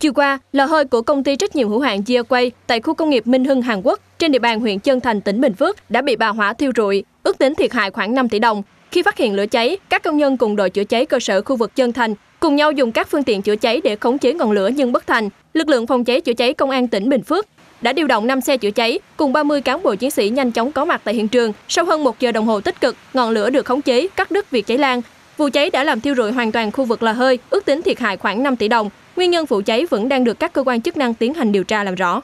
Chiều qua, lò hơi của công ty trách nhiệm hữu hạn Gearway tại khu công nghiệp Minh Hưng, Hàn Quốc trên địa bàn huyện Chân Thành, tỉnh Bình Phước đã bị bà hỏa thiêu rụi, ước tính thiệt hại khoảng 5 tỷ đồng. Khi phát hiện lửa cháy, các công nhân cùng đội chữa cháy cơ sở khu vực Chân Thành cùng nhau dùng các phương tiện chữa cháy để khống chế ngọn lửa nhưng bất thành. Lực lượng phòng cháy chữa cháy công an tỉnh Bình Phước đã điều động 5 xe chữa cháy cùng 30 cán bộ chiến sĩ nhanh chóng có mặt tại hiện trường. Sau hơn một giờ đồng hồ tích cực, ngọn lửa được khống chế, cắt đứt việc cháy lan. Vụ cháy đã làm thiêu rụi hoàn toàn khu vực lò hơi, ước tính thiệt hại khoảng 5 tỷ đồng. Nguyên nhân vụ cháy vẫn đang được các cơ quan chức năng tiến hành điều tra làm rõ.